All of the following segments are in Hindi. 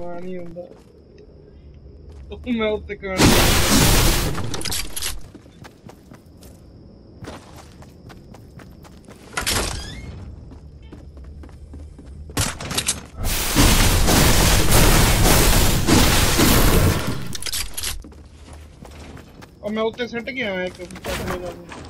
mano, ainda. O Melta com और मैं उतने सट गया है कभी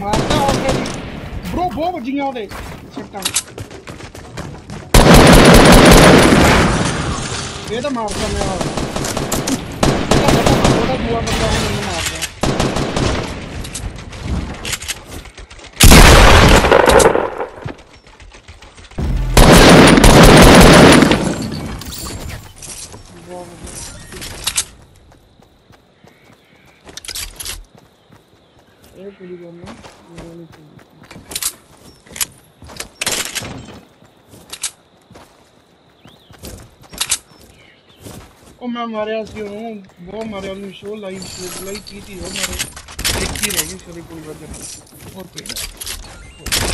mata não, ele de o dinheiro dele. Acertamos. Veda marca, meu. Toda boa, toda boa, toda boa. थोड़ी करना बनानी चाहिए ओ, मैं हमारे यहाँ से हूँ? वो हमारे हमने शो लाइव शो लाइव की थी हमारे देखती रहेगी सारी पूरी बातें ओके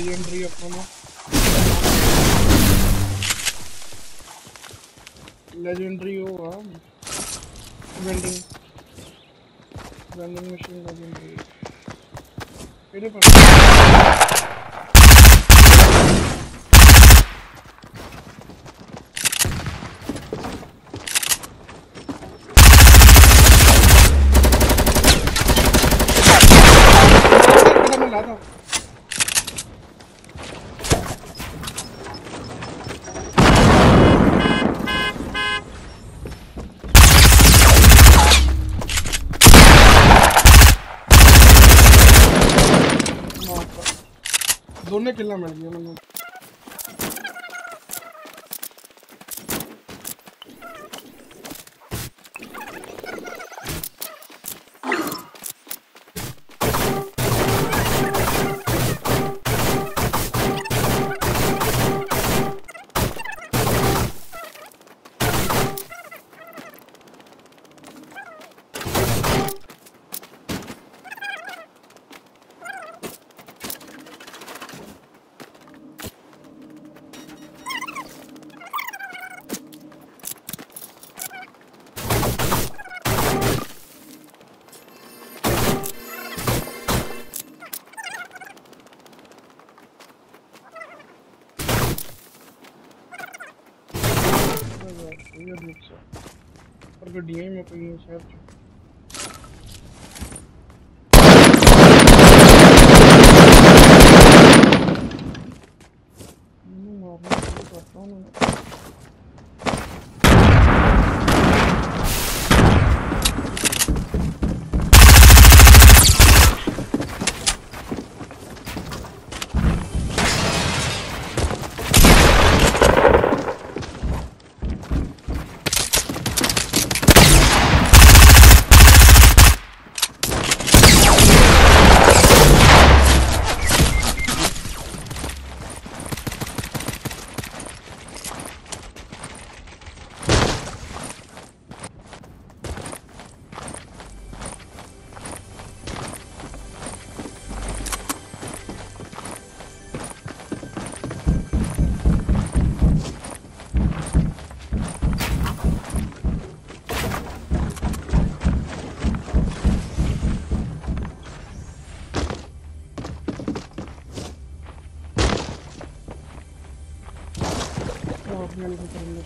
लेजेंडरी अपना लेजेंडरी होगा वेंडिंग वेंडिंग मशीन लेजेंडरी मेरे पास दोनों किला मिल गया ये देख सो पर तो गड्डियाँ में कोई है शायद।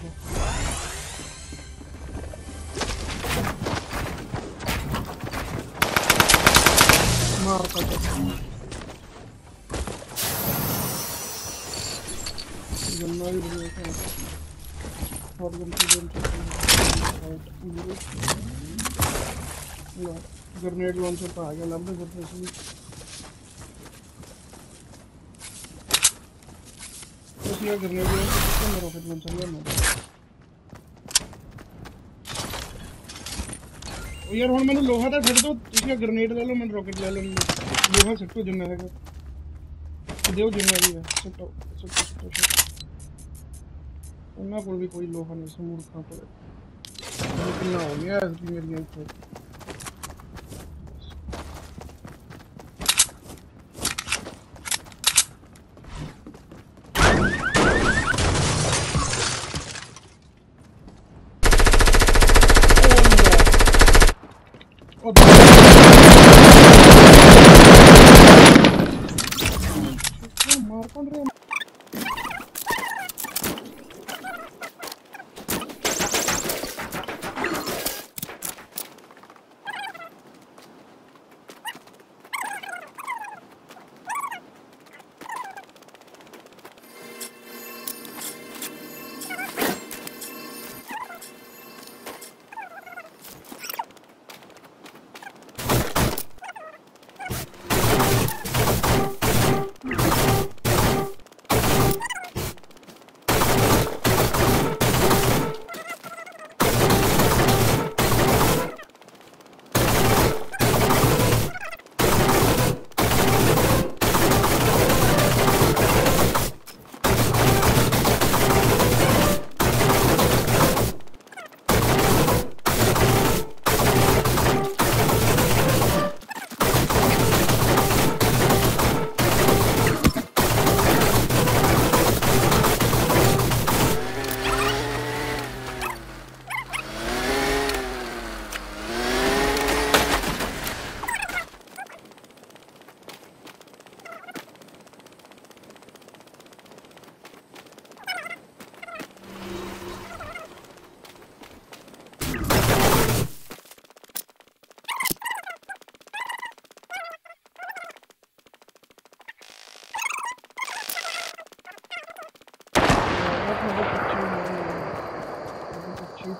वाले को करने लगा मार का गन्ना भी Grenadier, Grenadier, system rocket launcher, ये मेरा यार हम मैंने लोहा था फिर तो इसका ग्रेनेड ले लो मैं रॉकेट ले लो लोहा सट्टो जिन्ना है देव जिन्ना भी है सट्टो सट्टो सट्टो सट्टो। ना कोई भी कोई लोहा नहीं समूह खा पड़े कितना हो गया मेरी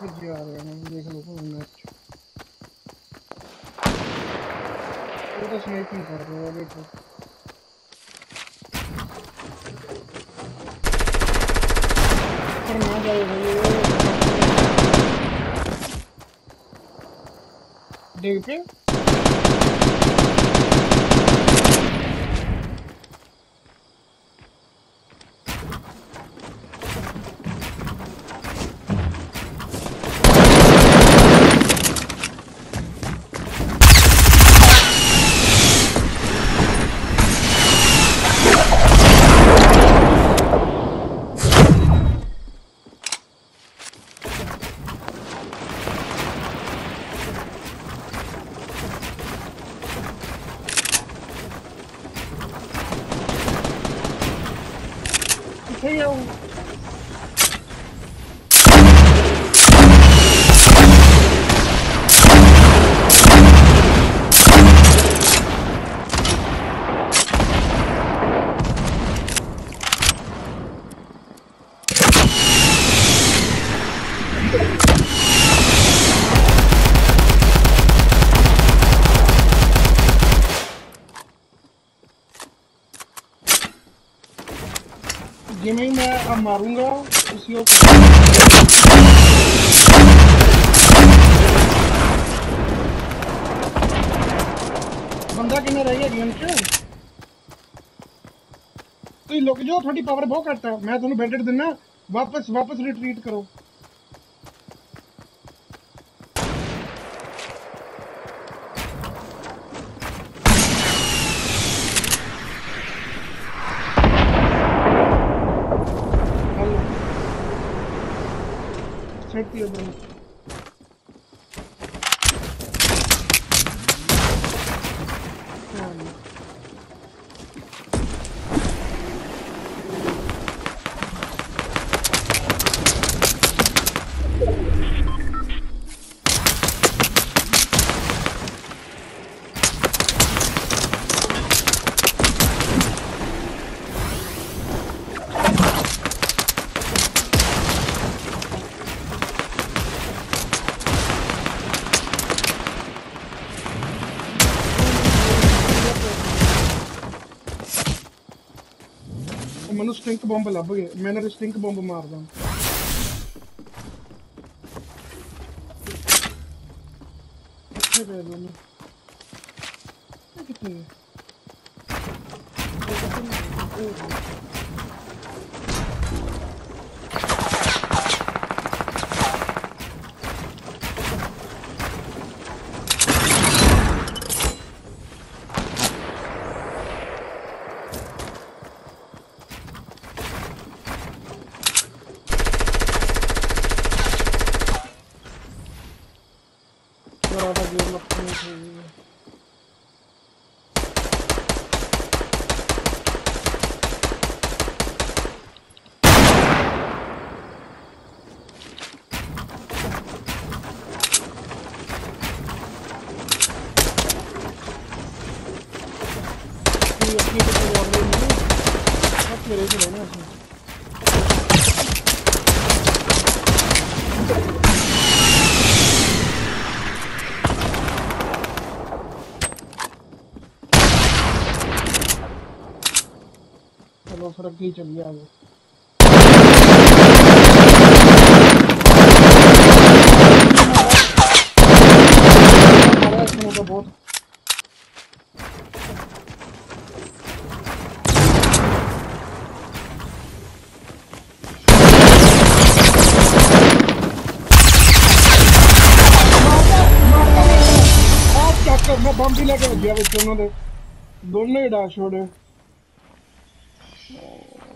ऊपर दिया आ रहा है देख लो कोई मैच वो तो स्नाइपिंग कर रहा है देखो पर ना जाओ भाई देख पे yung मारूँगा बंदा कि रह गया तुम लुक जाओ थोड़ी पावर बहुत घट है, मैं तुम्हें बेटर दिना, वापस वापस रिट्रीट करो। ਮੈਨੂੰ ਸਟਿੰਕ ਬੰਬ ਲੱਭ ਗਏ ਮੈਂ ਇਹਨਾਂ ਦੇ ਸਟਿੰਕ ਬੰਬ ਮਾਰਦਾ ਕਿੱਥੇ ਗਏ ਦੋਨੋਂ ਇਹ ਕਿੱਥੇ चलो फिर अगे ही चलिए आगे हमारा इसमें तो बहुत ਆਪ ਚੱਕ ਮੈਂ ਬੰਬ ਹੀ ਲੈ ਕੇ ਲੱਗਿਆ ਵਿੱਚ ਉਹਨਾਂ ਦੇ ਦੋਨੇ ਹੀ ਡਾਸ਼ ਛੋੜੇ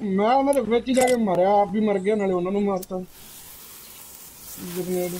ਮੈਂ ਉਹਨਾਂ ਦੇ ਵਿੱਚ ਜਾ ਕੇ ਮਰਿਆ, ਆਪ ਵੀ ਮਰ ਗਿਆ, ਨਾਲੇ ਉਹਨਾਂ ਨੂੰ ਮਾਰਤਾ। ਗ੍ਰੇਨੇਡ